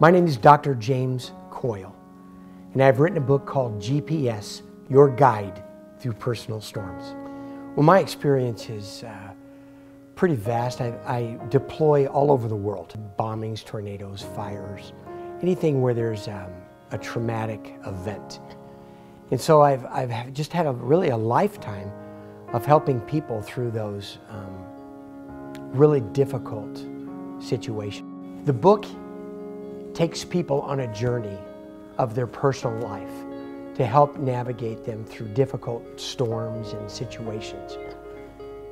My name is Dr. James Coyle, and I've written a book called GPS Your Guide Through Personal Storms. Well, my experience is uh, pretty vast. I, I, deploy all over the world bombings, tornadoes, fires, anything where there's um, a traumatic event. And so I've, I've just had a really a lifetime of helping people through those um, really difficult situations. The book takes people on a journey of their personal life to help navigate them through difficult storms and situations.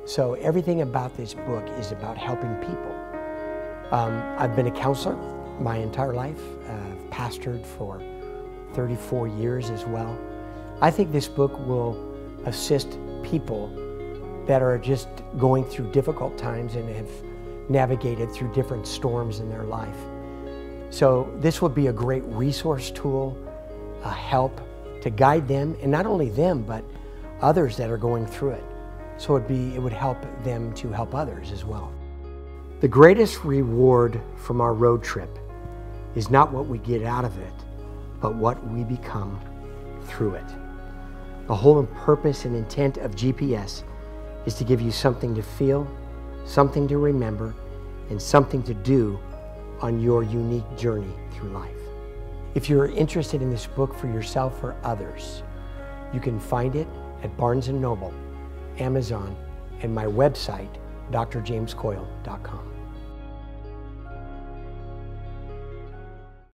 So everything about this book is about helping people. Um, I've been a counselor my entire life. I've pastored for 34 years as well. I think this book will assist people that are just going through difficult times and have navigated through different storms in their life. So this would be a great resource tool, a help to guide them, and not only them, but others that are going through it. So it'd be, it would help them to help others as well. The greatest reward from our road trip is not what we get out of it, but what we become through it. The whole purpose and intent of GPS is to give you something to feel, something to remember, and something to do on your unique journey through life. If you're interested in this book for yourself or others, you can find it at Barnes & Noble, Amazon, and my website, drjamescoyle.com.